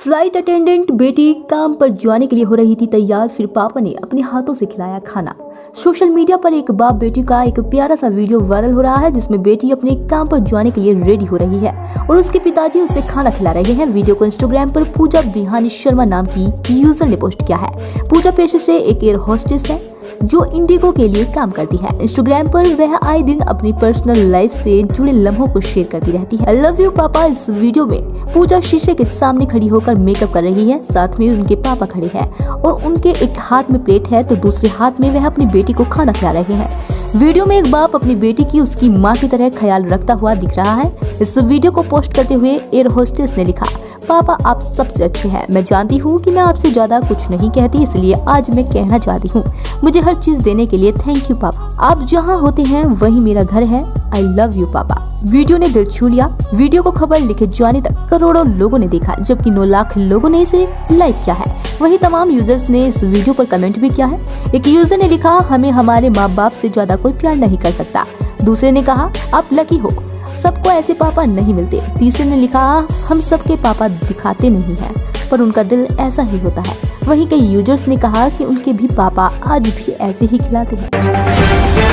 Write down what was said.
Flight attendant बेटी काम पर जाने के लिए हो रही थी तैयार, फिर पापा ने अपने हाथों से खिलाया खाना। सोशल मीडिया पर एक बाप बेटी का एक प्यारा सा वीडियो वायरल हो रहा है, जिसमें बेटी अपने काम पर जाने के लिए रेडी हो रही है और उसके पिताजी उसे खाना खिला रहे हैं। वीडियो को इंस्टाग्राम पर पूजा बिहानी शर्मा नाम की यूज़र ने पोस्ट किया है। पूजा पेशे से एक एयर होस्टेस है। जो इंडिगो के लिए काम करती है। इंस्टाग्राम पर वह आए दिन अपनी पर्सनल लाइफ से जुड़े लम्हों को शेयर करती रहती है। लव यू पापा इस वीडियो में पूजा शीशे के सामने खड़ी होकर मेकअप कर रही है। साथ में उनके पापा खड़े हैं और उनके एक हाथ में प्लेट है तो दूसरे हाथ में वह अपनी बेटी को खाना खिला रहे हैं। वीडियो में एक बाप अपनी बेटी की उसकी माँ की तरह ख्याल रखता हुआ दिख रहा है। इस वीडियो को पोस्ट करते हुए एयर होस्टेस ने लिखा पापा आप सबसे अच्छे हैं। मैं जानती हूँ कि मैं आपसे ज़्यादा कुछ नहीं कहती, इसलिए आज मैं कहना चाहती हूँ। मुझे हर चीज़ देने के लिए थैंक यू पापा। आप जहाँ होते हैं, वही मेरा घर है। आई लव यू पापा। वीडियो ने दिल छू लिया। वीडियो को खबर लिखे जाने तक करोड़ों लोगों ने देखा, जबकि नौ लाख लोगों ने इसे लाइक किया है। वहीं तमाम यूज़र्स ने इस वीडियो पर कमेंट भी किया है। एक यूज़र ने लिखा, हमें हमारे माँ बाप से ज़्यादा कोई प्यार नहीं कर सकता। दूसरे ने कहा, आप लकी हो। सबको ऐसे पापा नहीं मिलते। तीसरे ने लिखा, हम सबके पापा दिखाते नहीं है, पर उनका दिल ऐसा ही होता है। वहीं कई यूज़र्स ने कहा कि उनके भी पापा आज भी ऐसे ही खिलाते हैं।